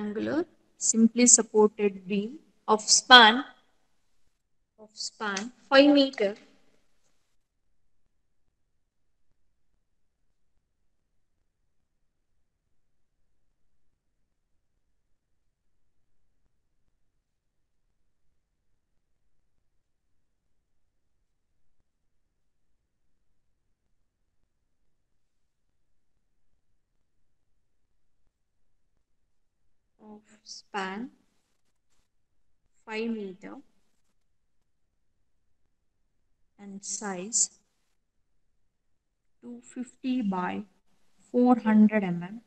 angular simply supported beam of span of span 5 meter of span 5 meter and size 250 by 400 mm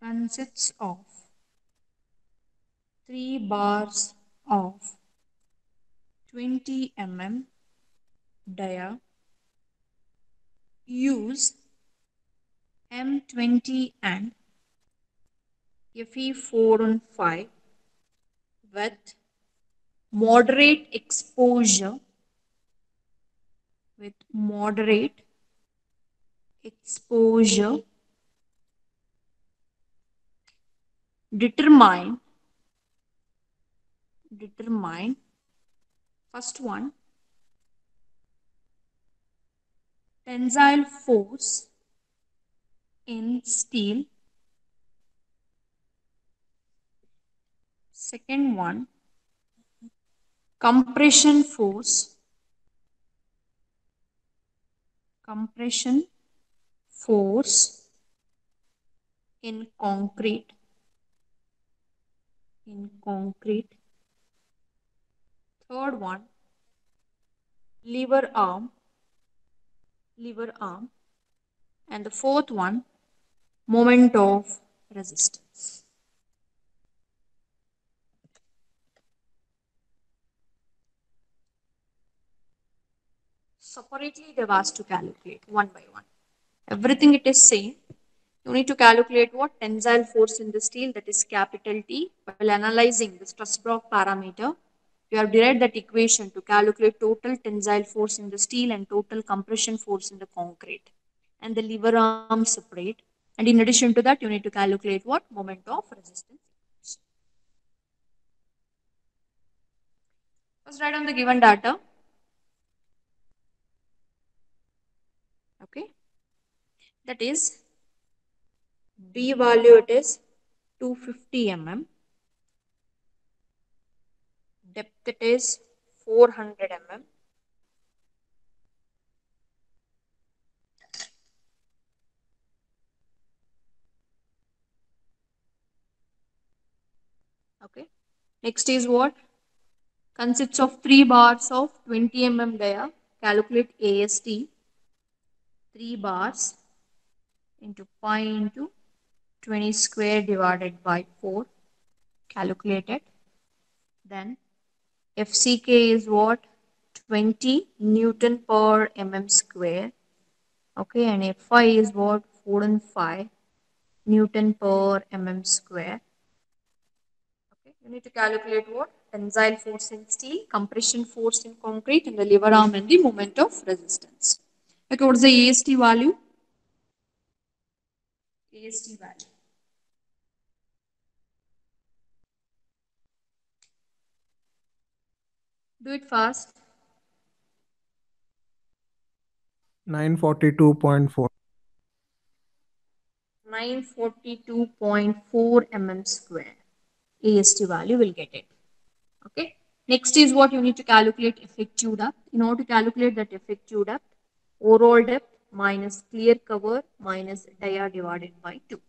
consists of three bars of 20 mm dia use M20 and Fe4 and 5 with moderate exposure with moderate exposure determine determine first one tensile force in steel. Second one compression force. Compression force in concrete. In concrete. Third one lever arm. Lever arm. And the fourth one moment of resistance. Separately they've asked to calculate one by one. Everything it is same you need to calculate what tensile force in the steel that is capital T while analyzing the stress block parameter. You have derived that equation to calculate total tensile force in the steel and total compression force in the concrete. And the lever arm separate and in addition to that you need to calculate what? Moment of resistance. First write on the given data. Okay. That is b value it is 250 mm depth it is 400 mm okay next is what? Consists of three bars of 20 mm dia. Calculate ast 3 bars into pi into 20 square divided by 4 calculated then fck is what? 20 newton per mm square. Okay and fy is what? 4 and 5 newton per mm square you need to calculate what? Tensile force in steel compression force in concrete and the lever arm and the moment of resistance. Okay what is the ast value? Ast value. Do it fast. 942.4 942.4 mm square ast value will get it. Okay? Next is what you need to calculate effective depth. In order to calculate that effective depth overall depth minus clear cover minus dia divided by 2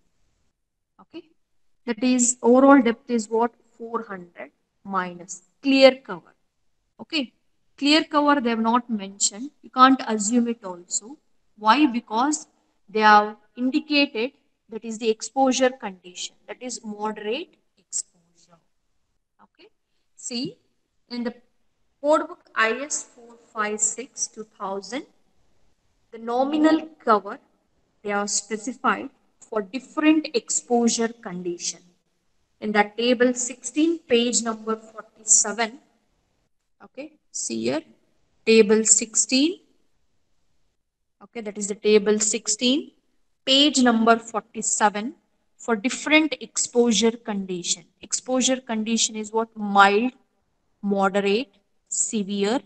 okay? That is overall depth is what? 400 minus clear cover. Okay? Clear cover they have not mentioned. You can't assume it also. Why? Because they have indicated that is the exposure condition. That is moderate see in the code book is 456 2000 the nominal cover they are specified for different exposure condition in that table 16 page number 47 okay see here table 16 Okay, that is the table 16, page number 47 for different exposure condition. Exposure condition is what? Mild, moderate, severe,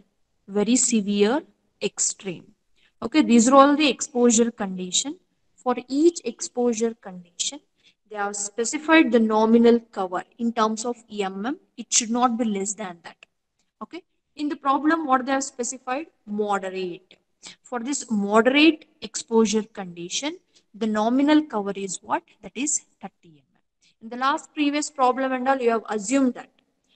very severe, extreme. Okay, these are all the exposure condition. For each exposure condition, they have specified the nominal cover in terms of EMM. It should not be less than that. Okay, in the problem, what they have specified? Moderate. For this moderate exposure condition, the nominal cover is what? That is 30 mm. In the last previous problem and all, you have assumed that.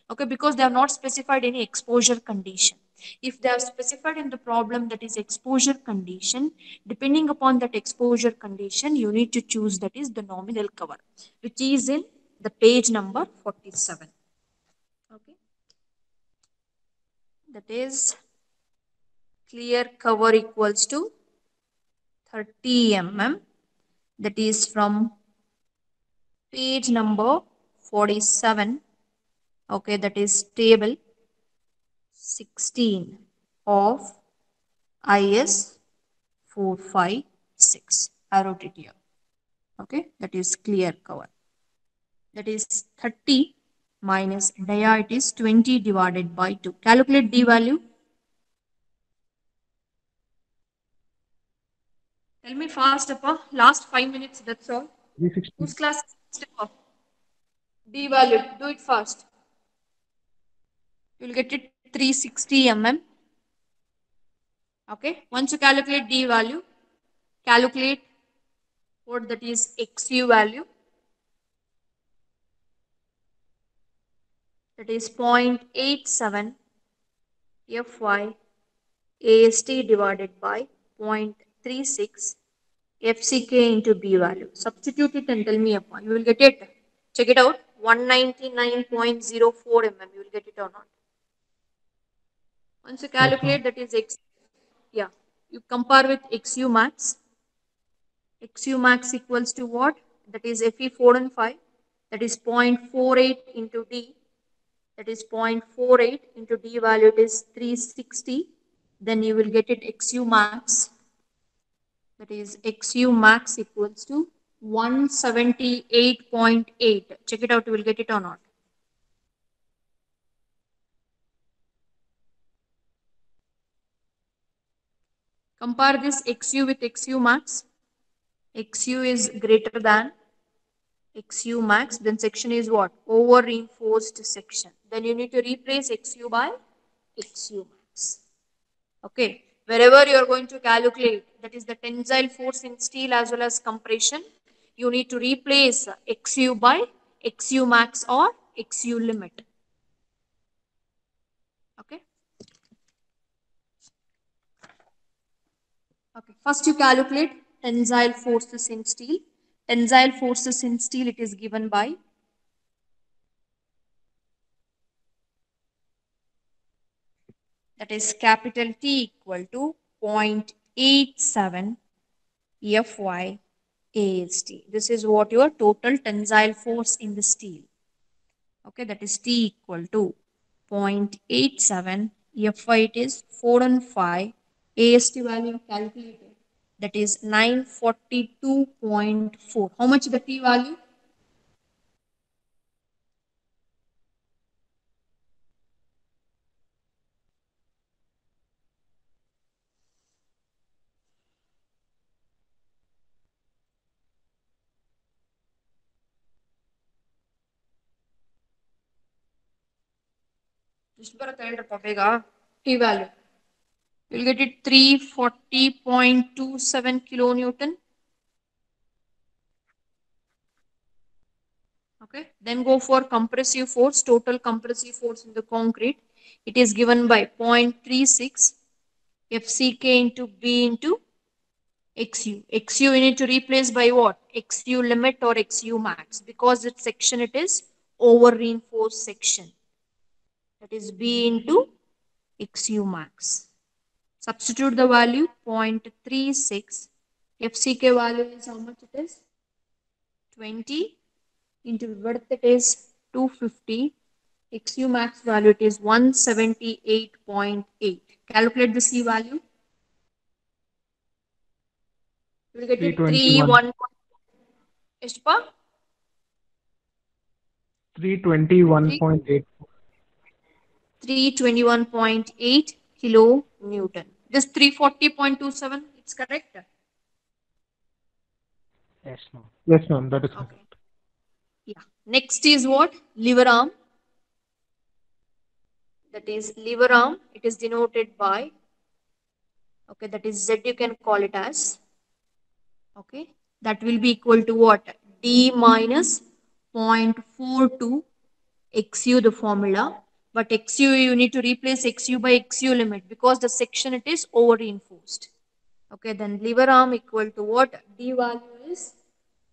Okay, because they have not specified any exposure condition. If they have specified in the problem that is exposure condition, depending upon that exposure condition, you need to choose that is the nominal cover, which is in the page number 47. Okay. That is clear cover equals to 30 mm that is from page number 47 okay that is table 16 of IS 456 I wrote it here. Okay that is clear cover. That is 30 minus dia it is 20 divided by 2 calculate d value. Tell me fast appa. Last 5 minutes that's all. 360. whose class d value. Do it fast you'll get it 360 mm okay? Once you calculate d value calculate what that is xu value. That is 0.87 fy ast divided by 0.36 fck into b value. Substitute it and tell me upon. You will get it. Check it out. 199.04 mm you will get it or not once you calculate that is x, yeah, you compare with XU max. XU max equals to what? That is Fe4 and 5. That is 0.48 into D. That is 0.48 into D value it is 360. Then you will get it XU max. That is XU max equals to 178.8. Check it out, you will get it or not. Compare this XU with XU max. XU is greater than XU max. Then section is what? Over reinforced section. Then you need to replace XU by XU max. Okay. Wherever you are going to calculate, that is the tensile force in steel as well as compression, you need to replace XU by XU max or XU limit. Okay. Okay, first you calculate tensile forces in steel. Tensile forces in steel, it is given by that is capital T equal to 0.87 Fy AST. This is what your total tensile force in the steel. Okay, that is T equal to 0.87 Fy it is 4 and 5 AST value calculated. That is 942.4. How much the T value? Just ಬರುತ್ತೆ ಹೇಳ್ರಪ್ಪ ಬೇಗ T value. You'll get it 340.27 kilonewton. Okay, then go for compressive force, total compressive force in the concrete. It is given by 0.36 FCK into B into XU. XU you need to replace by what? XU limit or XU max because its section it is over reinforced section. That is B into XU max. Substitute the value 0.36. FCK value is how much it is? 20 into width it is 250. XU max value it is 178.8. Calculate the C value. You will get it 3, 321. 1. ಎಷ್ಟಪ್ಪ 321.8. 321.8 kilo Newton. this 340.27, it's correct? Yes, ma'am. Yes, ma'am. That is Okay. Yeah. Next is what? Lever arm. That is lever arm. It is denoted by, okay, that is Z you can call it as. Okay. That will be equal to what? D minus 0.42 XU the formula. But XU you need to replace XU by XU limit because the section it is over reinforced. Okay, then lever arm equal to what? D value is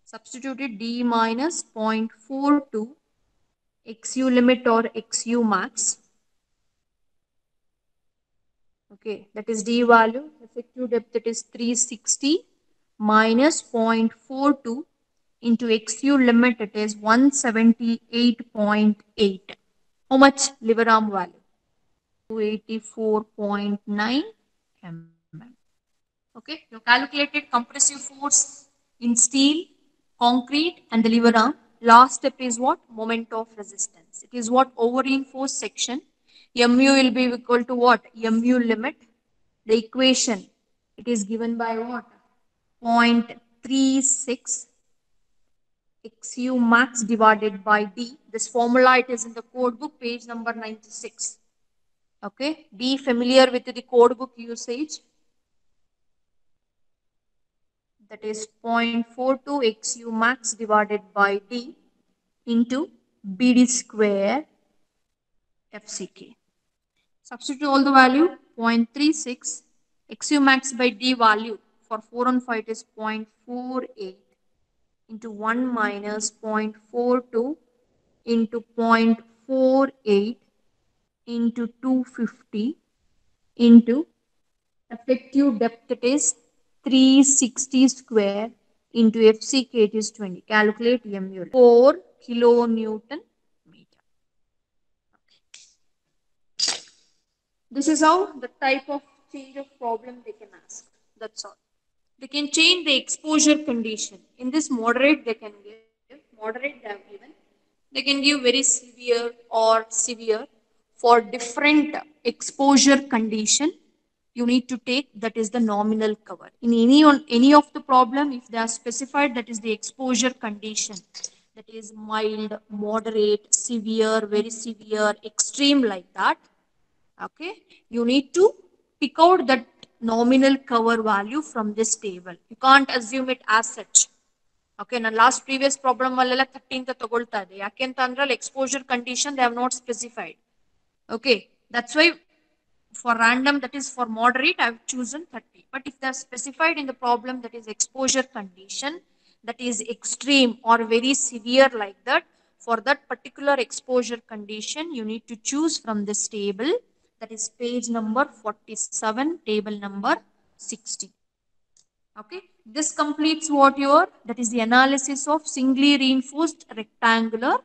substituted D minus 0.42 XU limit or XU max. Okay, that is D value. Effective depth that is 360 minus 0.42 into XU limit it is 178.8. How much lever arm value? 284.9 mm. Okay, you calculated compressive force in steel, concrete, and the lever arm. Last step is what? Moment of resistance. It is what? Over reinforced section. MU will be equal to what? MU limit. The equation, it is given by what? 0.36 XU max divided by D. This formula, it is in the code book, page number 96. Okay, be familiar with the code book usage. That is 0.42 XU max divided by D into BD square FCK. Substitute all the value 0.36 XU max by D value for 4 on 5 is 0.48 into 1 minus 0.42 into 0.48 into 250 into effective depth it is 360 square into FCK is 20. Calculate MU. 4 kilonewton meter. This is how the type of change of problem they can ask. That's all. They can change the exposure condition. In this moderate, they can give moderate they have given. They can give very severe or severe for different exposure condition. You need to take that is the nominal cover. In any on any of the problem, if they are specified that is the exposure condition, that is mild, moderate, severe, very severe, extreme like that. Okay, you need to pick out that nominal cover value from this table. You can't assume it as such. Okay ನಾನು last previous problem ಅಲ್ಲೆಲ್ಲ thirty ಅಂತ ತಗೊಳ್ತಾ ಇದೆ ಯಾಕೆ ಅಂತ ಅಂದ್ರೆ ಅಲ್ಲಿ exposure condition they have not specified okay that's why for random that is for moderate I have chosen 30 but if they are specified in the problem that is exposure condition that is extreme or very severe like that for that particular exposure condition you need to choose from this table that is page number 47 table number 60 okay? This completes what your that is the analysis of singly reinforced rectangular